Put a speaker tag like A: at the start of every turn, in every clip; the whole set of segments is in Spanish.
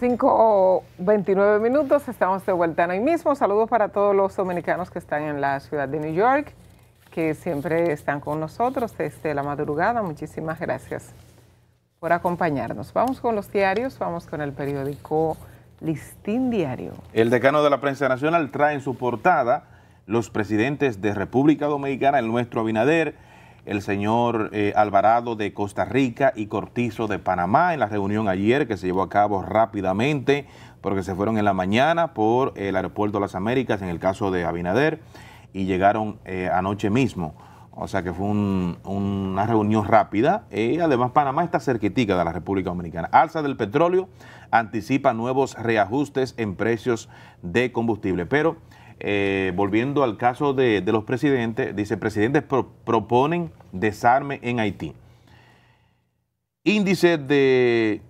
A: 5.29 minutos, estamos de vuelta ahí mismo. Saludos para todos los dominicanos que están en la ciudad de New York, que siempre están con nosotros desde la madrugada. Muchísimas gracias por acompañarnos. Vamos con los diarios, vamos con el periódico Listín Diario.
B: El decano de la prensa nacional trae en su portada los presidentes de República Dominicana, el nuestro Abinader, el señor eh, Alvarado de Costa Rica y Cortizo de Panamá en la reunión ayer que se llevó a cabo rápidamente porque se fueron en la mañana por el aeropuerto de las Américas en el caso de Abinader y llegaron eh, anoche mismo. O sea que fue una reunión rápida. eh, además Panamá está cerquitica de la República Dominicana. Alza del petróleo anticipa nuevos reajustes en precios de combustible. Pero eh, volviendo al caso de, los presidentes, dice, presidentes proponen desarme en Haití. Índice de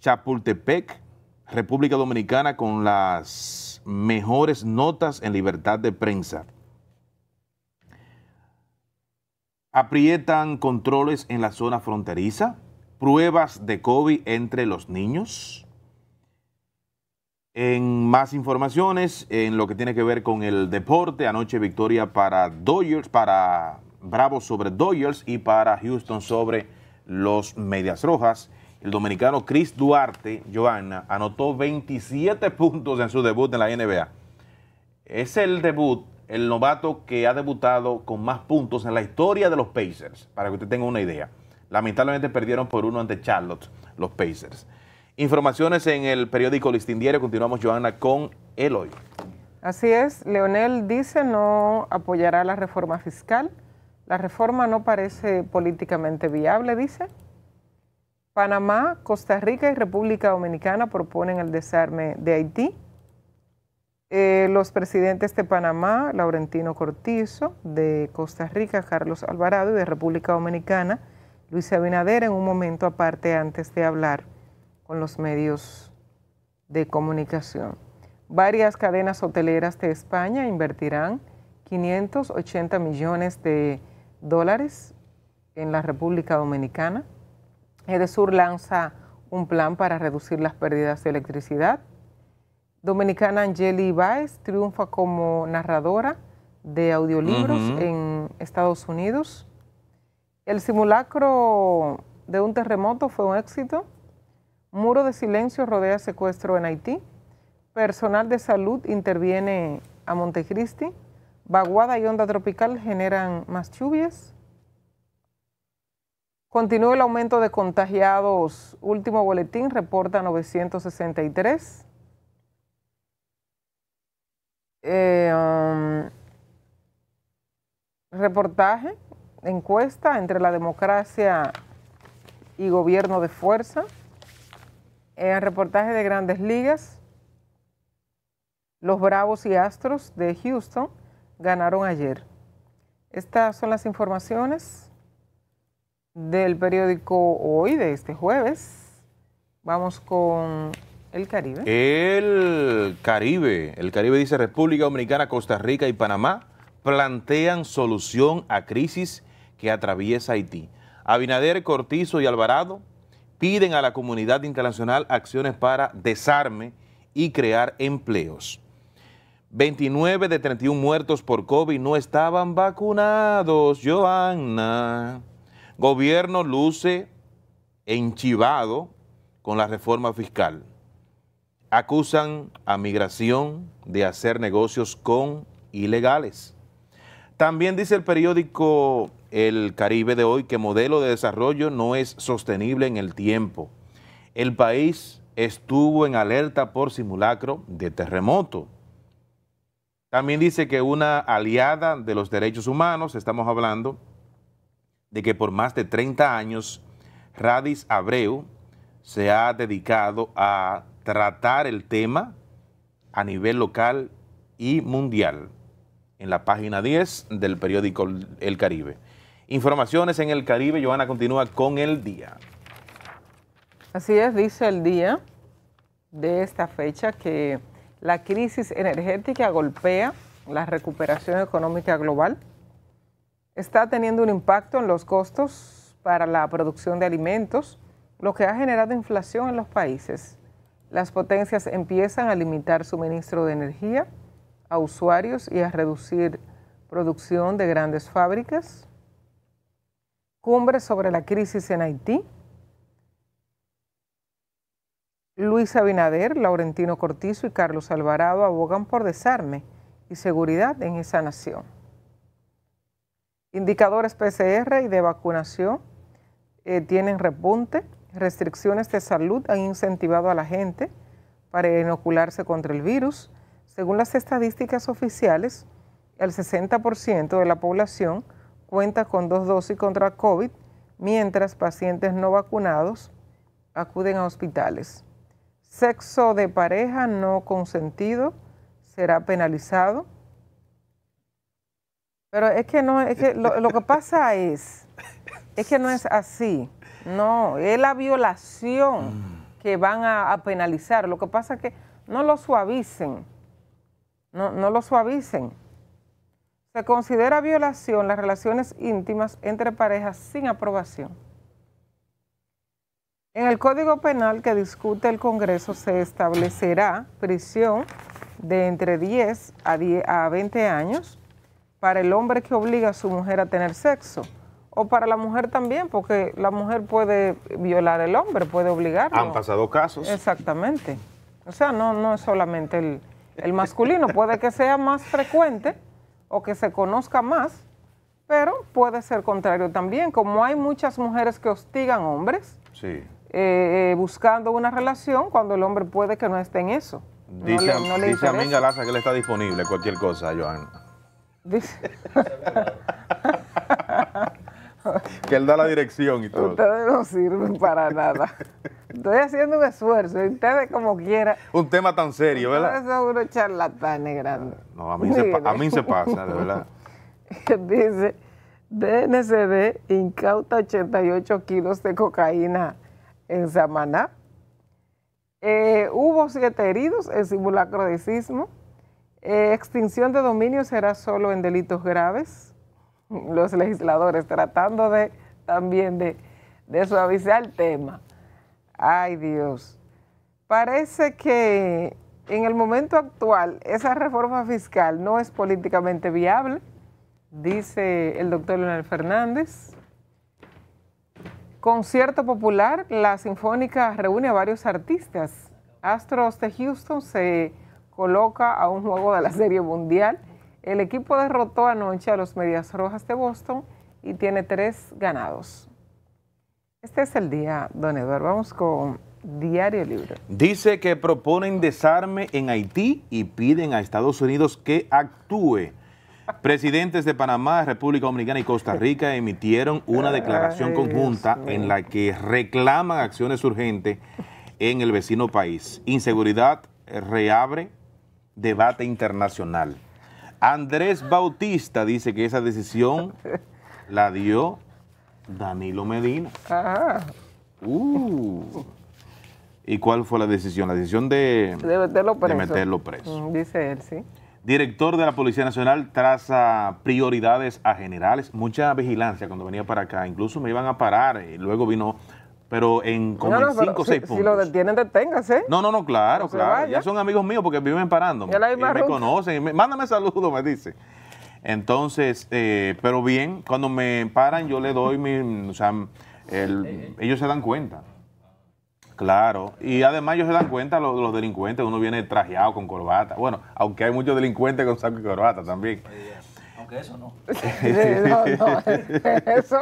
B: Chapultepec, República Dominicana, con las mejores notas en libertad de prensa. Aprietan controles en la zona fronteriza. Pruebas de COVID entre los niños. En más informaciones, en lo que tiene que ver con el deporte, anoche victoria para Dodgers, para Bravos sobre Dodgers y para Houston sobre los Medias Rojas. El dominicano Chris Duarte, Joanna, anotó 27 puntos en su debut en la NBA. Es el debut, el novato que ha debutado con más puntos en la historia de los Pacers, para que usted tenga una idea. Lamentablemente perdieron por uno ante Charlotte, los Pacers. Informaciones en el periódico Listín Diario. Continuamos, Joana, con Eloy.
A: Así es, Leonel dice no apoyará la reforma fiscal. La reforma no parece políticamente viable, dice. Panamá, Costa Rica y República Dominicana proponen el desarme de Haití. Eh, los presidentes de Panamá, Laurentino Cortizo, de Costa Rica, Carlos Alvarado, y de República Dominicana, Luis Abinader, en un momento aparte antes de hablar con los medios de comunicación. Varias cadenas hoteleras de España invertirán 580 millones de dólares en la República Dominicana. Edesur lanza un plan para reducir las pérdidas de electricidad. Dominicana Angeli Baez triunfa como narradora de audiolibros en Estados Unidos. El simulacro de un terremoto fue un éxito. Muro de silencio rodea secuestro en Haití. Personal de salud interviene a Montecristi. Vaguada y onda tropical generan más lluvias. Continúa el aumento de contagiados. Último boletín reporta 963. Eh, um, reportaje, encuesta entre la democracia y gobierno de fuerza. El reportaje de Grandes Ligas, los Bravos y Astros de Houston ganaron ayer. Estas son las informaciones del periódico Hoy de este jueves. Vamos con el Caribe.
B: El Caribe. El Caribe dice República Dominicana, Costa Rica y Panamá plantean solución a crisis que atraviesa Haití. Abinader, Cortizo y Alvarado piden a la comunidad internacional acciones para desarme y crear empleos. 29 de 31 muertos por COVID no estaban vacunados, Joanna. Gobierno luce enchivado con la reforma fiscal. Acusan a migración de hacer negocios con ilegales. También dice el periódico el Caribe de hoy que modelo de desarrollo no es sostenible en el tiempo. El país estuvo en alerta por simulacro de terremoto. También dice que una aliada de los derechos humanos, estamos hablando de que por más de 30 años Radis Abreu se ha dedicado a tratar el tema a nivel local y mundial en la página 10 del periódico El Caribe. Informaciones en el Caribe, Joana continúa con el día.
A: Así es, dice el día de esta fecha que la crisis energética golpea la recuperación económica global, está teniendo un impacto en los costos para la producción de alimentos, lo que ha generado inflación en los países. Las potencias empiezan a limitar suministro de energía a usuarios y a reducir producción de grandes fábricas. Cumbre sobre la crisis en Haití. Luis Abinader, Laurentino Cortizo y Carlos Alvarado abogan por desarme y seguridad en esa nación. Indicadores PCR y de vacunación eh, tienen repunte. Restricciones de salud han incentivado a la gente para inocularse contra el virus. Según las estadísticas oficiales, el 60% de la población cuenta con dos dosis contra COVID, mientras pacientes no vacunados acuden a hospitales. Sexo de pareja no consentido será penalizado. Pero es que no, es que lo, que pasa es, es que no es así. No, es la violación que van a, penalizar. Lo que pasa es que no lo suavicen. No, no lo suavicen. Se considera violación las relaciones íntimas entre parejas sin aprobación. En el Código Penal que discute el Congreso se establecerá prisión de entre 10 a, a 20 años para el hombre que obliga a su mujer a tener sexo o para la mujer también, porque la mujer puede violar al hombre, puede obligarlo.
B: Han pasado casos.
A: Exactamente. O sea, no, no es solamente el, el masculino, puede que sea más frecuente o que se conozca más, pero puede ser contrario también. Como hay muchas mujeres que hostigan hombres
B: sí.
A: Eh, buscando una relación cuando el hombre puede que no esté en eso.
B: Dice, no le, dice a Minga Laza que él está disponible, cualquier cosa, Joan. Dice. que él da la dirección y todo.
A: Ustedes no sirven para nada. Estoy haciendo un esfuerzo y ustedes como quiera.
B: Un tema tan serio, ¿verdad?
A: Eso es uno charlatanes grande.
B: No, a mí, se, a mí se pasa, de verdad.
A: Dice, DNCD incauta 88 kilos de cocaína en Samaná. Eh, hubo siete heridos en simulacro de sismo. Eh, extinción de dominio será solo en delitos graves. Los legisladores tratando de también de, de suavizar el tema. Ay Dios. Parece que en el momento actual esa reforma fiscal no es políticamente viable, dice el doctor Leonel Fernández. Concierto popular, la Sinfónica reúne a varios artistas. Astros de Houston se coloca a un juego de la Serie Mundial. El equipo derrotó anoche a los Medias Rojas de Boston y tiene tres ganados. Este es el día, don Eduardo. Vamos con Diario Libre.
B: Dice que proponen desarme en Haití y piden a Estados Unidos que actúe. Presidentes de Panamá, República Dominicana y Costa Rica emitieron una declaración conjunta en la que reclaman acciones urgentes en el vecino país. Inseguridad reabre debate internacional. Andrés Bautista dice que esa decisión la dio Danilo Medina. Uh. ¿Y cuál fue la decisión? La decisión de,
A: de meterlo preso.
B: De meterlo preso.
A: Dice él, sí
B: director de la Policía Nacional traza prioridades a generales, mucha vigilancia cuando venía para acá, incluso me iban a parar y luego vino, pero en como cinco o seis puntos.
A: Si lo detienen, deténgase.
B: No, no, no, claro, claro. Ya son amigos míos porque viven parándome. Ya la y me conocen, mándame saludos, me dice. Entonces, eh, pero bien, cuando me paran yo le doy mi, o sea, ellos se dan cuenta. Claro, y además ellos se dan cuenta, los, los, delincuentes, uno viene trajeado con corbata. Bueno, aunque hay muchos delincuentes con saco y corbata también.
C: Aunque eso no.
A: eso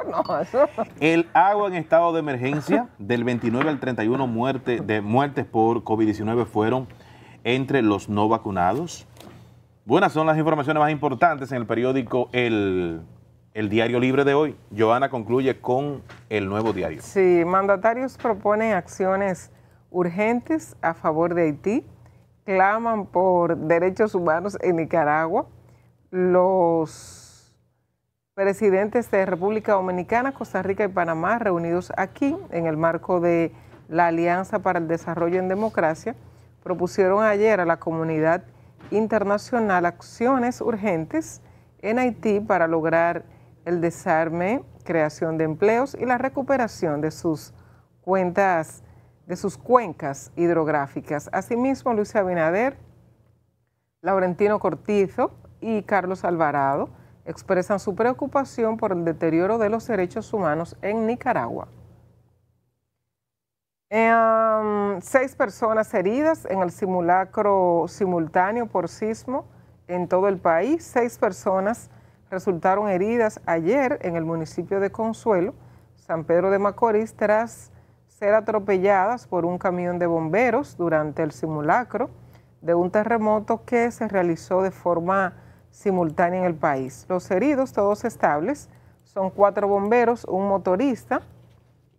A: no, eso no.
B: El agua en estado de emergencia, del 29 al 31 muerte, de muertes por COVID-19 fueron entre los no vacunados. Buenas son las informaciones más importantes en el periódico El el diario libre de hoy. Joana concluye con el nuevo diario.
A: Sí, mandatarios proponen acciones urgentes a favor de Haití, claman por derechos humanos en Nicaragua. Los presidentes de República Dominicana, Costa Rica y Panamá, reunidos aquí en el marco de la Alianza para el Desarrollo en Democracia, propusieron ayer a la comunidad internacional acciones urgentes en Haití para lograr el desarme, creación de empleos y la recuperación de sus cuentas de sus cuencas hidrográficas. Asimismo, Luis Abinader, Laurentino Cortizo y Carlos Alvarado expresan su preocupación por el deterioro de los derechos humanos en Nicaragua. Em, seis personas heridas en el simulacro simultáneo por sismo en todo el país. Seis personas resultaron heridas ayer en el municipio de Consuelo, San Pedro de Macorís, tras ser atropelladas por un camión de bomberos durante el simulacro de un terremoto que se realizó de forma simultánea en el país. Los heridos, todos estables, son cuatro bomberos, un motorista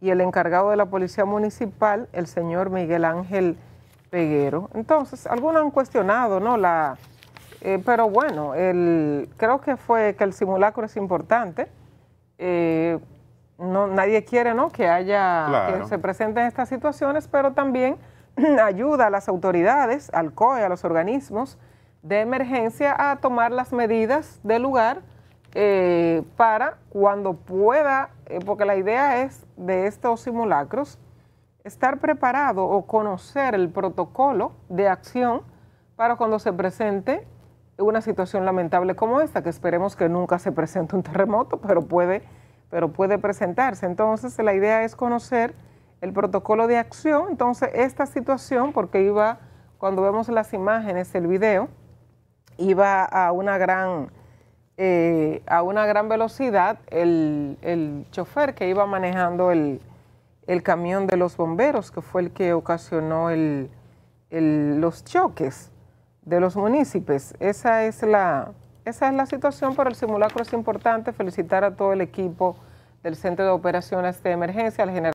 A: y el encargado de la Policía Municipal, el señor Miguel Ángel Peguero. Entonces, algunos han cuestionado, ¿no? La, eh, pero bueno, el, creo que fue que el simulacro es importante. Eh, no, nadie quiere ¿no? que haya que se presenten estas situaciones, pero también ayuda a las autoridades, al COE, a los organismos de emergencia a tomar las medidas del lugar eh, para cuando pueda, eh, porque la idea es de estos simulacros, estar preparado o conocer el protocolo de acción para cuando se presente una situación lamentable como esta, que esperemos que nunca se presente un terremoto, pero puede pero puede presentarse. Entonces, la idea es conocer el protocolo de acción. Entonces, esta situación, porque iba, cuando vemos las imágenes, el video, iba a una gran, eh, a una gran velocidad el, el, chofer que iba manejando el, el, camión de los bomberos, que fue el que ocasionó el, los choques de los municipios. Esa es la esa es la situación, pero el simulacro es importante. Felicitar a todo el equipo del Centro de Operaciones de Emergencia, al general.